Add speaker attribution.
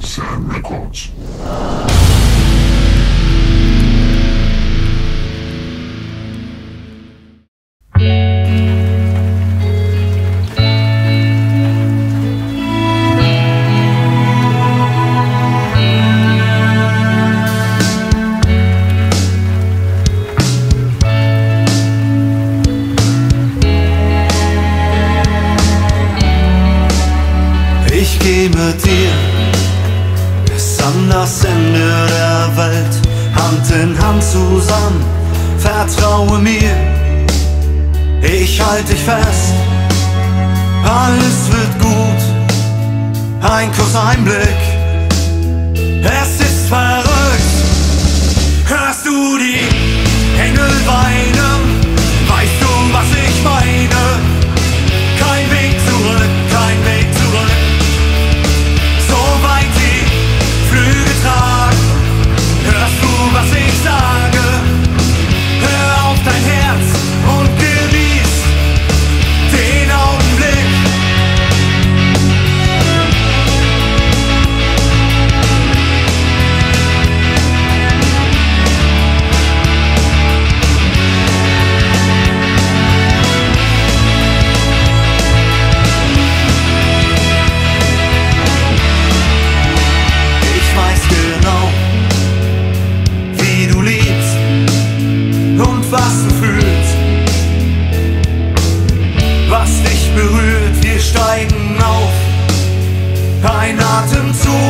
Speaker 1: Sam Records.
Speaker 2: Ich geh mit dir das Ende der Welt, Hand in Hand zusammen, vertraue mir, ich halt dich fest, alles wird gut, ein Kuss, ein Blick, es ist chuva sem estar. Du fühlst. Was dich berührt, wir steigen auf. Ein Atemzug